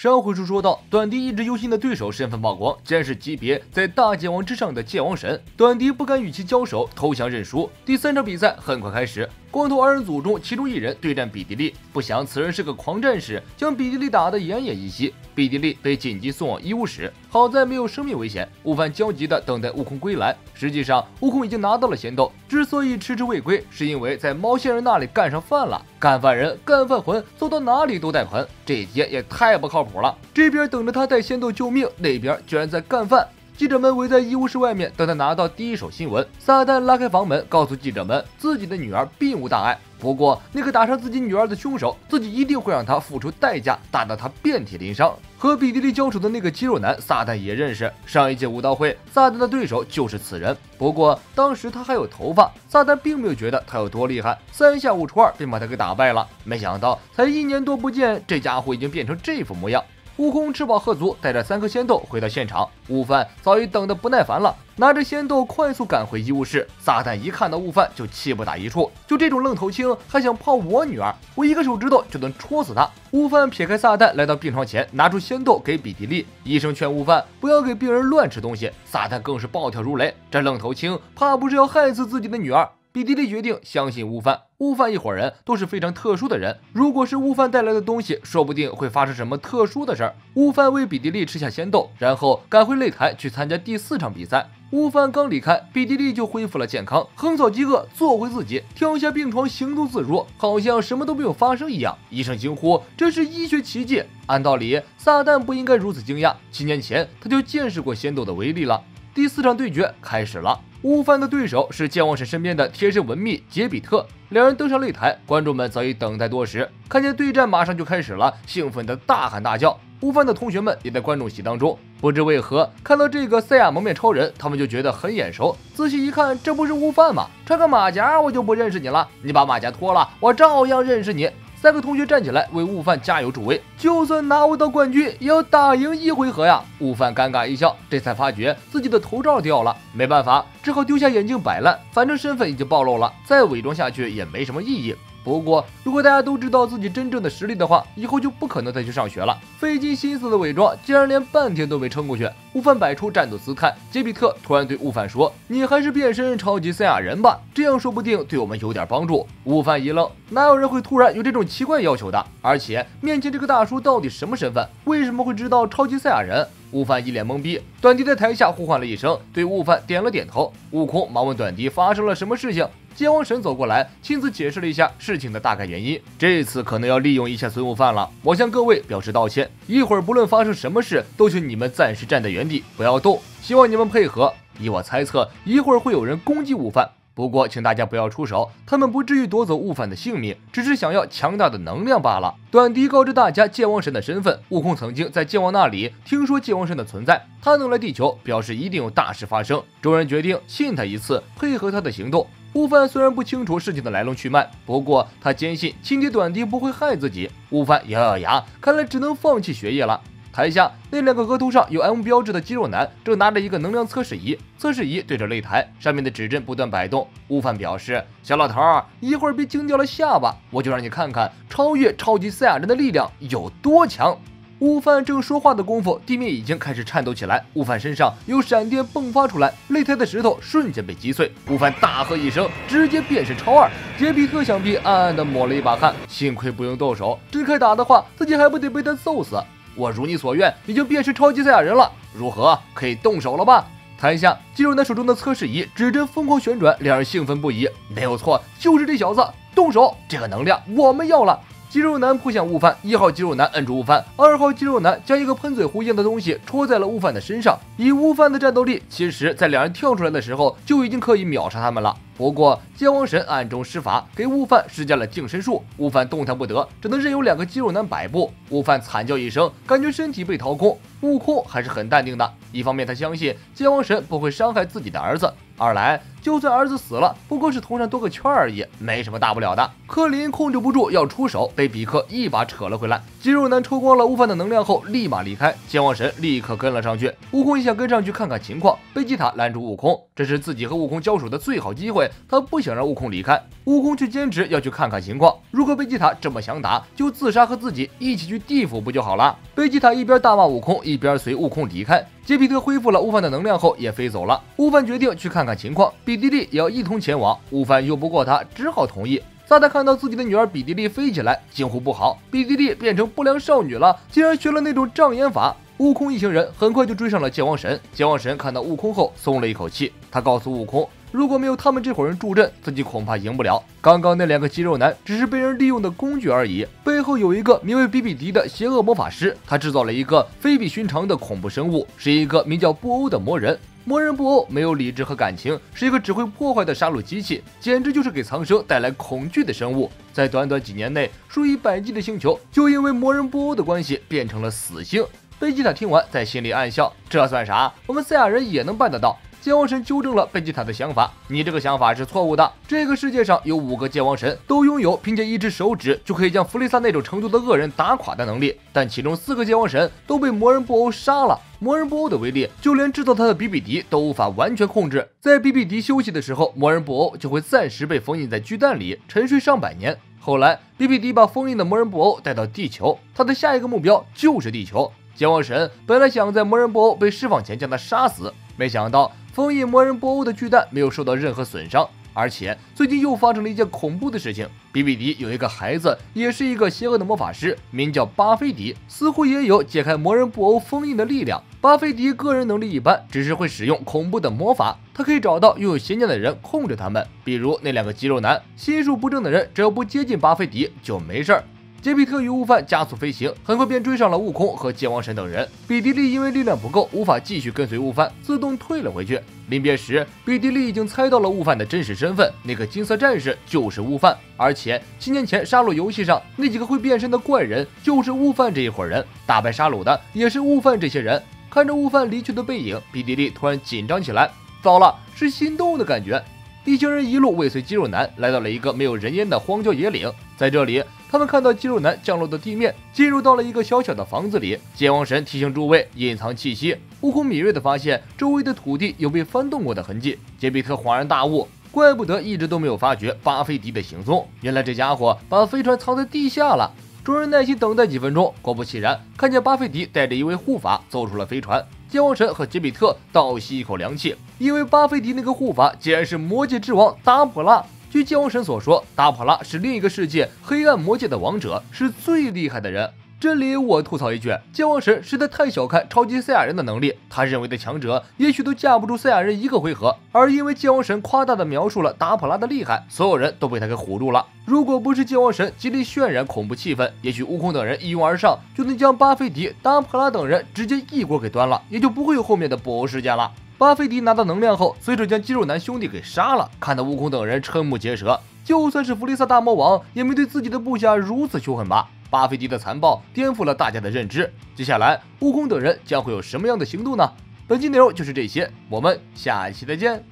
上回书说到，短笛一直忧心的对手身份曝光，竟然是级别在大剑王之上的剑王神。短笛不敢与其交手，投降认输。第三场比赛很快开始。光头二人组中，其中一人对战比迪利，不想此人是个狂战士，将比迪利打得奄奄一息。比迪利被紧急送往医务室，好在没有生命危险。悟饭焦急地等待悟空归来。实际上，悟空已经拿到了仙豆，之所以迟迟未归，是因为在猫仙人那里干上饭了。干饭人，干饭魂，走到哪里都带盆，这爹也太不靠谱了。这边等着他带仙豆救命，那边居然在干饭。记者们围在医务室外面，等他拿到第一手新闻。撒旦拉开房门，告诉记者们，自己的女儿并无大碍。不过，那个打伤自己女儿的凶手，自己一定会让他付出代价，打得他遍体鳞伤。和比迪利交手的那个肌肉男，撒旦也认识。上一届武道会，撒旦的对手就是此人。不过当时他还有头发，撒旦并没有觉得他有多厉害，三下五除二便把他给打败了。没想到，才一年多不见，这家伙已经变成这副模样。悟空吃饱喝足，带着三颗仙豆回到现场。悟饭早已等得不耐烦了，拿着仙豆快速赶回医务室。撒旦一看到悟饭就气不打一处，就这种愣头青还想泡我女儿，我一个手指头就能戳死他。悟饭撇开撒旦，来到病床前，拿出仙豆给比迪利。医生劝悟饭不要给病人乱吃东西，撒旦更是暴跳如雷。这愣头青怕不是要害死自己的女儿？比迪利决定相信悟饭。悟饭一伙人都是非常特殊的人，如果是悟饭带来的东西，说不定会发生什么特殊的事儿。悟饭为比迪利吃下仙豆，然后赶回擂台去参加第四场比赛。悟饭刚离开，比迪利就恢复了健康，横扫饥饿，做回自己，跳下病床，行动自如，好像什么都没有发生一样。医生惊呼：“这是医学奇迹！”按道理，撒旦不应该如此惊讶，七年前他就见识过仙豆的威力了。第四场对决开始了。悟饭的对手是剑王神身边的贴身文秘杰比特，两人登上擂台，观众们早已等待多时，看见对战马上就开始了，兴奋的大喊大叫。悟饭的同学们也在观众席当中，不知为何看到这个赛亚蒙面超人，他们就觉得很眼熟。仔细一看，这不是悟饭吗？穿个马甲我就不认识你了，你把马甲脱了，我照样认识你。三个同学站起来为悟饭加油助威，就算拿不到冠军，也要打赢一回合呀！悟饭尴尬一笑，这才发觉自己的头罩掉了，没办法，只好丢下眼镜摆烂。反正身份已经暴露了，再伪装下去也没什么意义。不过，如果大家都知道自己真正的实力的话，以后就不可能再去上学了。费尽心思的伪装，竟然连半天都没撑过去。悟饭摆出战斗姿态，杰比特突然对悟饭说：“你还是变身超级赛亚人吧，这样说不定对我们有点帮助。”悟饭一愣，哪有人会突然有这种奇怪要求的？而且面前这个大叔到底什么身份？为什么会知道超级赛亚人？悟饭一脸懵逼。短笛在台下呼唤了一声，对悟饭点了点头。悟空忙问短笛发生了什么事情。剑王神走过来，亲自解释了一下事情的大概原因。这次可能要利用一下孙悟饭了，我向各位表示道歉。一会儿不论发生什么事，都请你们暂时站在原地，不要动。希望你们配合。依我猜测，一会儿会有人攻击悟饭，不过请大家不要出手，他们不至于夺走悟饭的性命，只是想要强大的能量罢了。短笛告知大家剑王神的身份，悟空曾经在剑王那里听说剑王神的存在，他能来地球，表示一定有大事发生。众人决定信他一次，配合他的行动。悟饭虽然不清楚事情的来龙去脉，不过他坚信亲爹短笛不会害自己。悟饭咬咬牙，看来只能放弃学业了。台下那两个额头上有 M 标志的肌肉男正拿着一个能量测试仪，测试仪对着擂台，上面的指针不断摆动。悟饭表示：“小老头儿，一会儿别惊掉了下巴，我就让你看看超越超级赛亚人的力量有多强。”悟饭正说话的功夫，地面已经开始颤抖起来。悟饭身上有闪电迸发出来，擂台的石头瞬间被击碎。悟饭大喝一声，直接变身超二。杰比特想必暗暗的抹了一把汗，幸亏不用动手，真开打的话，自己还不得被他揍死。我如你所愿，已经变身超级赛亚人了，如何？可以动手了吧？台下肌肉男手中的测试仪指针疯狂旋转，两人兴奋不已。没有错，就是这小子，动手！这个能量我们要了。肌肉男扑向悟饭，一号肌肉男摁住悟饭，二号肌肉男将一个喷嘴壶一样的东西戳在了悟饭的身上。以悟饭的战斗力，其实在两人跳出来的时候就已经可以秒杀他们了。不过剑王神暗中施法，给悟饭施加了净身术，悟饭动弹不得，只能任由两个肌肉男摆布。悟饭惨叫一声，感觉身体被掏空。悟空还是很淡定的，一方面他相信剑王神不会伤害自己的儿子，二来就算儿子死了，不过是头上多个圈而已，没什么大不了的。克林控制不住要出手，被比克一把扯了回来。肌肉男抽光了悟饭的能量后，立马离开。剑王神立刻跟了上去。悟空也想跟上去看看情况，贝吉塔拦住悟空，这是自己和悟空交手的最好机会，他不想让悟空离开。悟空却坚持要去看看情况。如果贝吉塔这么想打，就自杀和自己一起去地府不就好了？贝吉塔一边大骂悟空，一边随悟空离开。杰比特恢复了悟饭的能量后也飞走了。悟饭决定去看看情况，比迪利也要一同前往。悟饭拗不过他，只好同意。萨达看到自己的女儿比迪利飞起来，惊呼不好，比迪利变成不良少女了，竟然学了那种障眼法。悟空一行人很快就追上了剑王神。剑王神看到悟空后松了一口气，他告诉悟空。如果没有他们这伙人助阵，自己恐怕赢不了。刚刚那两个肌肉男只是被人利用的工具而已，背后有一个名为比比迪的邪恶魔法师，他制造了一个非比寻常的恐怖生物，是一个名叫布欧的魔人。魔人布欧没有理智和感情，是一个只会破坏的杀戮机器，简直就是给苍生带来恐惧的生物。在短短几年内，数以百计的星球就因为魔人布欧的关系变成了死星。贝吉塔听完，在心里暗笑：这算啥？我们赛亚人也能办得到。剑王神纠正了贝吉塔的想法，你这个想法是错误的。这个世界上有五个剑王神，都拥有凭借一只手指就可以将弗利萨那种程度的恶人打垮的能力，但其中四个剑王神都被魔人布欧杀了。魔人布欧的威力，就连制造他的比比迪都无法完全控制。在比比迪休息的时候，魔人布欧就会暂时被封印在巨蛋里，沉睡上百年。后来，比比迪把封印的魔人布欧带到地球，他的下一个目标就是地球。剑王神本来想在魔人布欧被释放前将他杀死，没想到。封印魔人布欧的巨蛋没有受到任何损伤，而且最近又发生了一件恐怖的事情。比比迪有一个孩子，也是一个邪恶的魔法师，名叫巴菲迪，似乎也有解开魔人布欧封印的力量。巴菲迪个人能力一般，只是会使用恐怖的魔法，他可以找到拥有邪念的人控制他们，比如那两个肌肉男。心术不正的人只要不接近巴菲迪就没事儿。杰比特与悟饭加速飞行，很快便追上了悟空和剑王神等人。比迪利因为力量不够，无法继续跟随悟饭，自动退了回去。临别时，比迪利已经猜到了悟饭的真实身份，那个金色战士就是悟饭，而且七年前杀戮游戏上那几个会变身的怪人就是悟饭这一伙人，打败杀戮的也是悟饭这些人。看着悟饭离去的背影，比迪利突然紧张起来，糟了，是心动的感觉。一行人一路尾随肌肉男，来到了一个没有人烟的荒郊野岭，在这里。他们看到肌肉男降落的地面，进入到了一个小小的房子里。剑王神提醒诸位隐藏气息。悟空敏锐地发现周围的土地有被翻动过的痕迹。杰比特恍然大悟，怪不得一直都没有发觉巴菲迪的行踪，原来这家伙把飞船藏在地下了。众人耐心等待几分钟，果不其然，看见巴菲迪带着一位护法走出了飞船。剑王神和杰比特倒吸一口凉气，因为巴菲迪那个护法竟然是魔界之王达普拉。据剑王神所说，达普拉是另一个世界黑暗魔界的王者，是最厉害的人。这里我吐槽一句，剑王神实在太小看超级赛亚人的能力。他认为的强者，也许都架不住赛亚人一个回合。而因为剑王神夸大的描述了达普拉的厉害，所有人都被他给唬住了。如果不是剑王神极力渲染恐怖气氛，也许悟空等人一拥而上，就能将巴菲迪、达普拉等人直接一锅给端了，也就不会有后面的布欧事件了。巴菲迪拿到能量后，随手将肌肉男兄弟给杀了。看得悟空等人瞠目结舌，就算是弗利萨大魔王，也没对自己的部下如此凶狠吧？巴菲迪的残暴颠覆了大家的认知。接下来，悟空等人将会有什么样的行动呢？本期内容就是这些，我们下期再见。